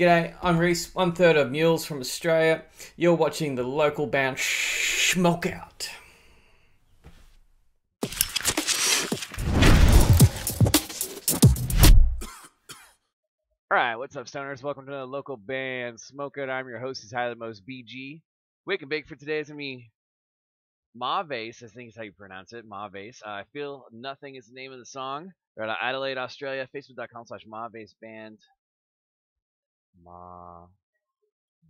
G'day, I'm Reese, one third of Mules from Australia. You're watching the local band Smokeout. Alright, what's up, stoners? Welcome to the local band Smokeout. I'm your host, is Highly Most BG. Wake and Bake for today is going to be I think is how you pronounce it, Maves. Uh, I Feel Nothing is the name of the song. They're out of Adelaide, Australia. Facebook.com slash Maves Band.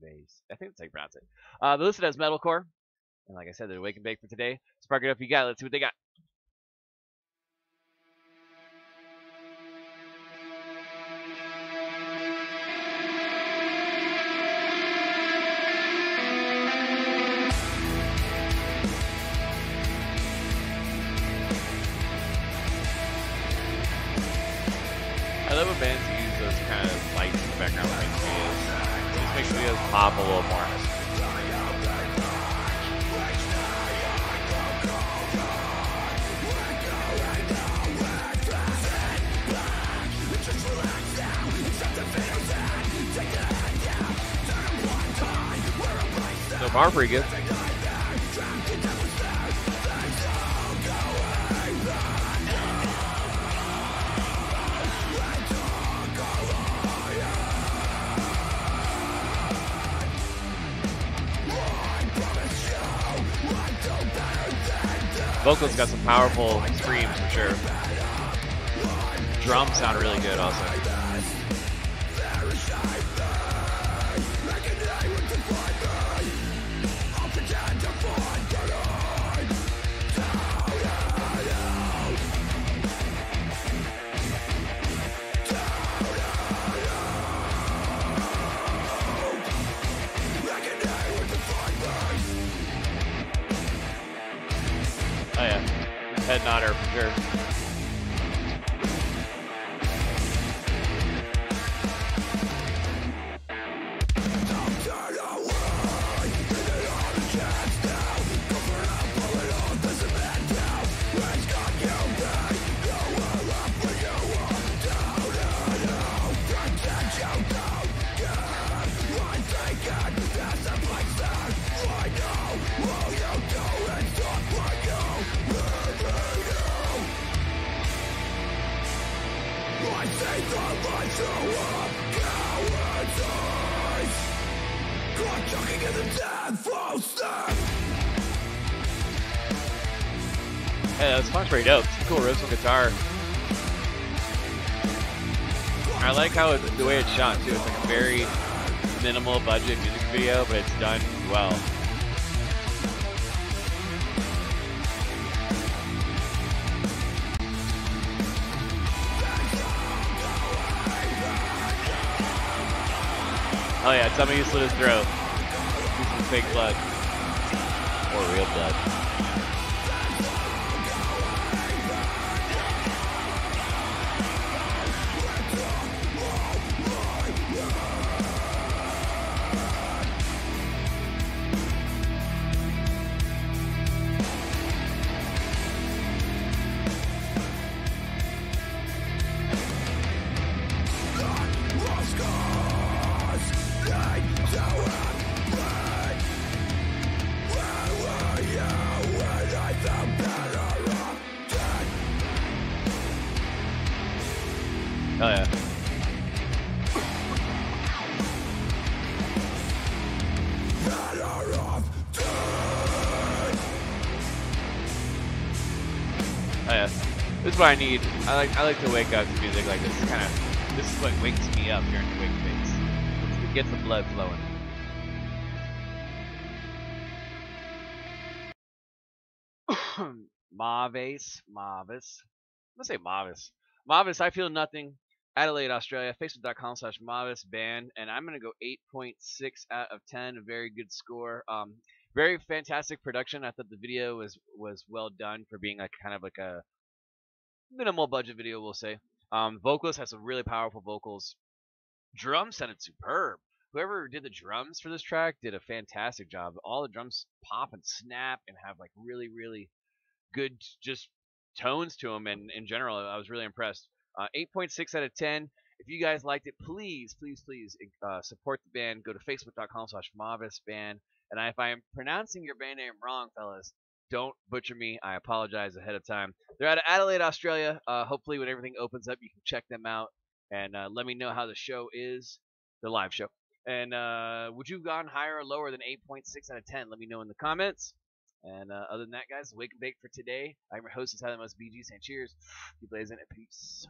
Maves. I think that's how you pronounce it. Uh, they're listed as metalcore. And like I said, they're Wake and Bake for today. Spark it up, you got. Let's see what they got. A little more. So far, pretty Vocals got some powerful screams for sure. Drums sound really good also. Head nodder for sure. Yeah, that song's pretty dope. Some cool riffs on guitar. I like how it, the way it's shot too. It's like a very minimal budget music video, but it's done well. Oh yeah, somebody slit his throat. Use some fake blood. Or real blood. This is what I need. I like I like to wake up to music like this. Kind of. This is what wakes me up during the wake phase. It gets the blood flowing. Mavis, Mavis. I'm gonna say Mavis. Mavis, I feel nothing. Adelaide, Australia. Facebook.com slash Mavis band. And I'm to go 8.6 out of 10. A very good score. Um, very fantastic production. I thought the video was was well done for being like kind of like a minimal budget video, we'll say. Um, vocalist has some really powerful vocals. Drums sounded superb. Whoever did the drums for this track did a fantastic job. All the drums pop and snap and have like really, really good just tones to them. And in general, I was really impressed. Uh, 8.6 out of 10. If you guys liked it, please, please, please uh, support the band. Go to facebook.com slash band. And if I am pronouncing your band name wrong, fellas, don't butcher me. I apologize ahead of time. They're out of Adelaide, Australia. Uh, hopefully, when everything opens up, you can check them out and uh, let me know how the show is, the live show. And uh, would you have gone higher or lower than 8.6 out of 10? Let me know in the comments. And uh, other than that, guys, wake and bake for today. I'm your host, Tyler Most BG, saying cheers. Keep blazing and peace.